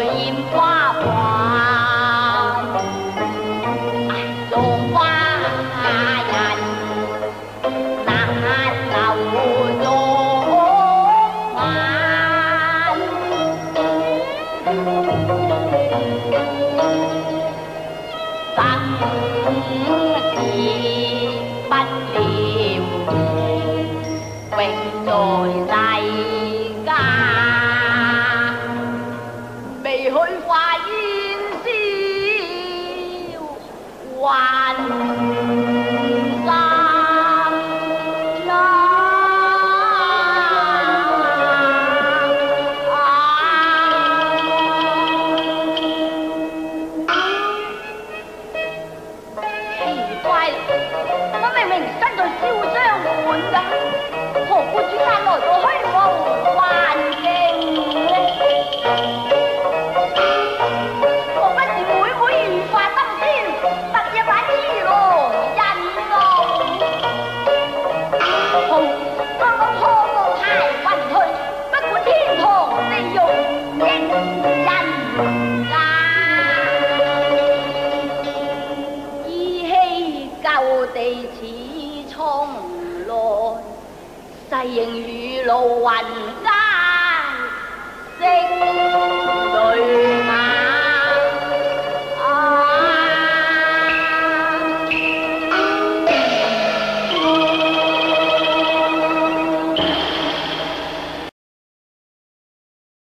随烟花黄，浪花人，难留浪眼，等。彼此重来誓应雨露云间